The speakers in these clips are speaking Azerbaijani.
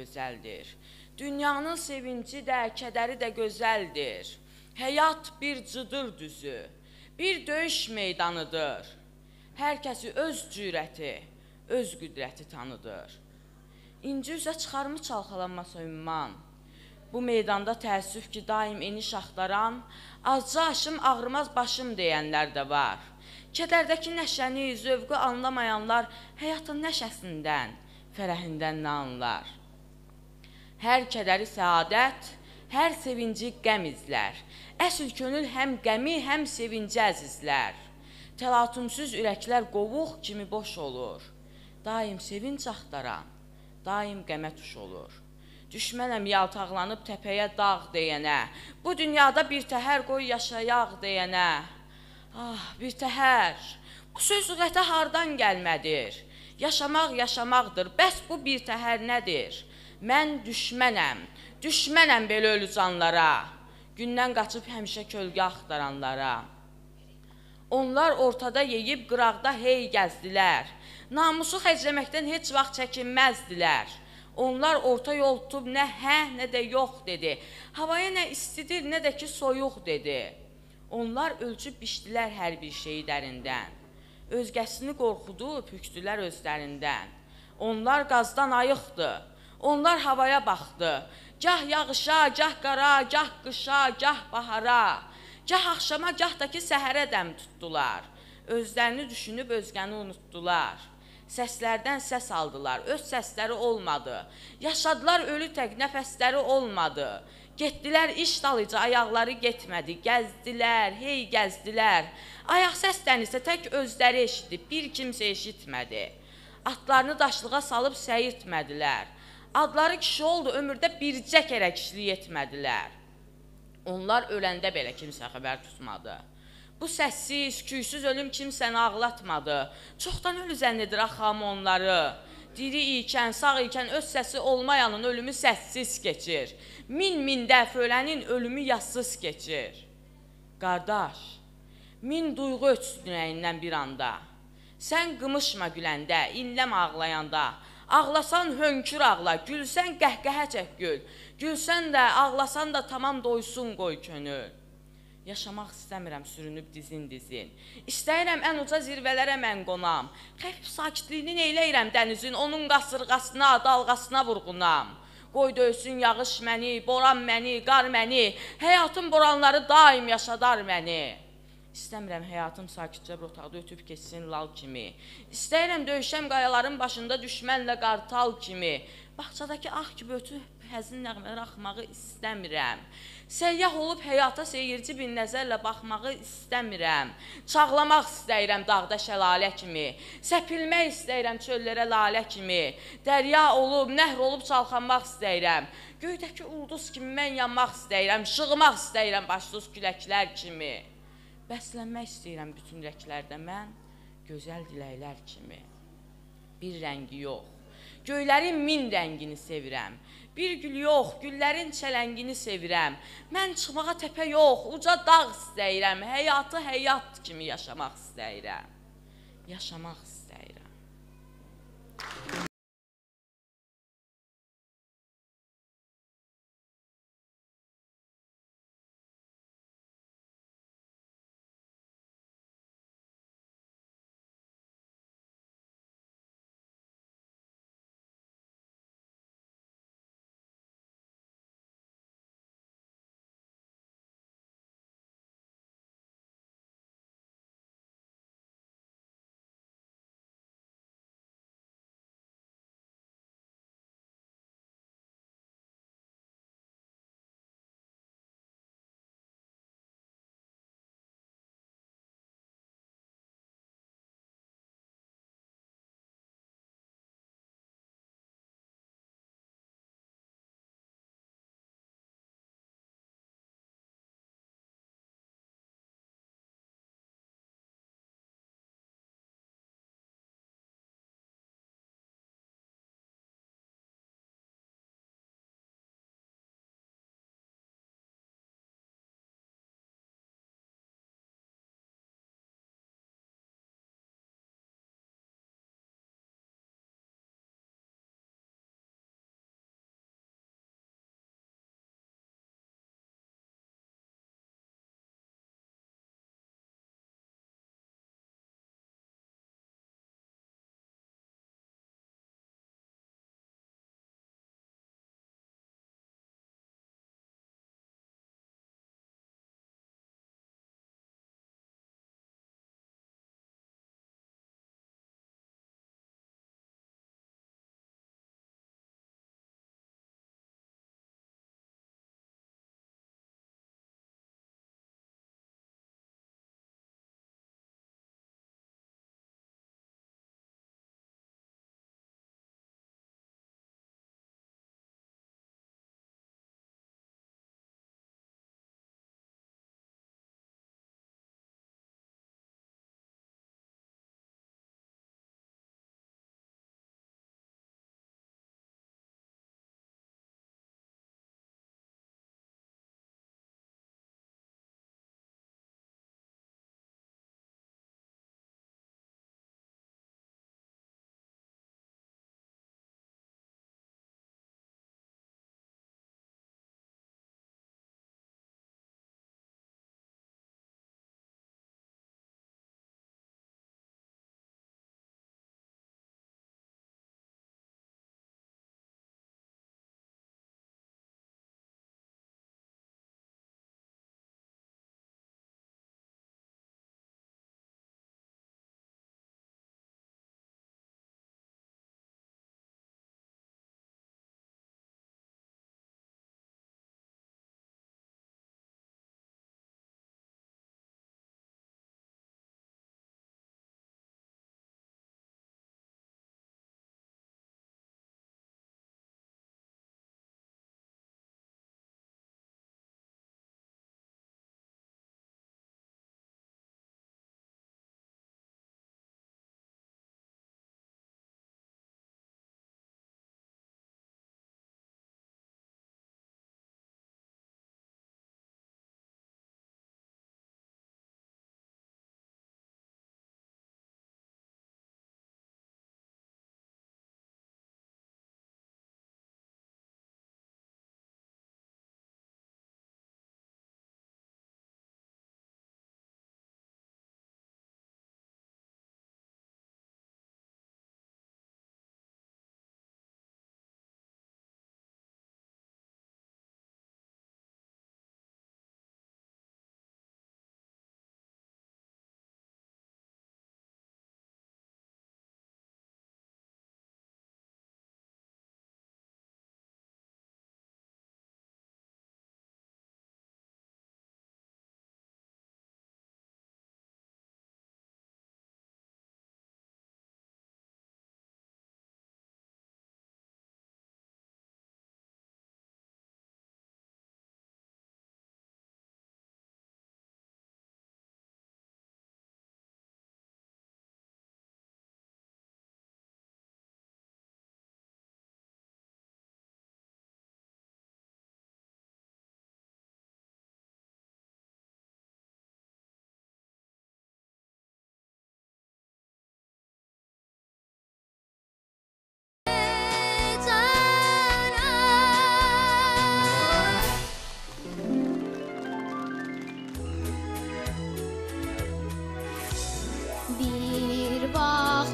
gözəldir. Dünyanın sevinci də, kədəri də gözəldir. Həyat bir cıdır düzü, bir döyüş meydanıdır. Hər kəsi öz cürəti, öz qüdrəti tanıdır. İnci üzə çıxarmı çalxalanmasa ümman. Bu meydanda təəssüf ki, daim eniş axtaran, azca aşım ağrımaz başım deyənlər də var. Kədərdəki nəşəni, zövqü anlamayanlar həyatın nəşəsindən, fərəhindən nə anlar? Hər kədəri səadət, hər sevinci qəm izlər. Əsl könül həm qəmi, həm sevinci əzizlər. Təlatümsüz ürəklər qovuq kimi boş olur. Daim sevinc axtaran, daim qəmə tuş olur. Düşmənəm yaltaqlanıb təpəyə dağ deyənə, bu dünyada bir təhər qoy yaşayaq deyənə. Ah, bir təhər. Bu söz lüğətə hardan gəlmədir? Yaşamaq yaşamaqdır. Bəs bu bir təhər nədir? Mən düşmənəm, düşmənəm belə ölü canlara, gündən qaçıb həmişə kölgə axtaranlara. Onlar ortada yeyib qıraqda hey gəzdilər. Namusu xəcləməkdən heç vaxt çəkinməzdilər. Onlar orta yol tutub nə hə, nə də yox dedi. Havaya nə istidir, nə də ki soyuq dedi. Onlar ölçüb biçdilər hər bir şeyi dərindən. Özgəsini qorxudub püksdülər özlərindən. Onlar qazdan ayıqdı. Onlar havaya baxdı. Gah yağışa, gah qara, gah qışa, gah bahara. Gah axşama, gah da ki səhərə dəm tutdular. Özlərini düşünüb özgəni unutdular. Səslərdən səs aldılar, öz səsləri olmadı. Yaşadılar ölü tək, nəfəsləri olmadı. Getdilər iş dalıca, ayaqları getmədi. Gəzdilər, hey gəzdilər. Ayaq səsdən isə tək özləri eşitdi, bir kimsə eşitmədi. Atlarını daşlığa salıb səyirtmədilər. Adları kişi oldu, ömürdə bircə kərə kişilik etmədilər. Onlar öləndə belə kimsə xəbər tutmadı. Bu səssiz, küysüz ölüm kimsəni ağlatmadı. Çoxdan ölü zənn edir axam onları. Diri ikən, sağ ikən öz səsi olmayanın ölümü səssiz keçir. Min-min dəf ölənin ölümü yazsız keçir. Qardaş, min duyğu ötsün ürəyindən bir anda. Sən qımışma güləndə, inləm ağlayanda. Ağlasan hönkür ağla, gülsən qəhqəhə çək gül. Gülsən də, ağlasan da tamam doysun qoy könül. Yaşamaq istəmirəm sürünüb dizin-dizin. İstəyirəm ən uca zirvələrə mən qonam. Xəfif sakitliyini neyləyirəm dənizin, onun qasırğasına, dalğasına vurğunam. Qoy döysün yağış məni, boran məni, qar məni, həyatın boranları daim yaşadar məni. İstəmirəm həyatım sakitcə bir otaqda ötüb keçsin lal kimi. İstəyirəm döyüşəm qayaların başında düşmənlə qartal kimi. Bağçadakı ağ kimi ötüb həzin nəğmələr axmağı istəmirəm. Səyyah olub həyata seyirci bir nəzərlə baxmağı istəmirəm. Çağlamaq istəyirəm dağda şəlalə kimi. Səpilmək istəyirəm çöllərə lalə kimi. Dərya olub, nəhr olub çalxanmaq istəyirəm. Göydəki ulduz kimi mən yanmaq istəyirəm. Şığmaq istəyirəm başsız küləklər kimi. Bəslənmək istəyirəm bütün ürəklərdə mən gözəl diləklər kimi. Bir rəngi yox. Göylərin min rəngini sevirəm. Bir gül yox, güllərin çələngini sevirəm. Mən çıxmağa təpə yox, uca dağ istəyirəm. Həyatı həyat kimi yaşamaq istəyirəm. Yaşamaq istəyirəm.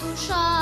不说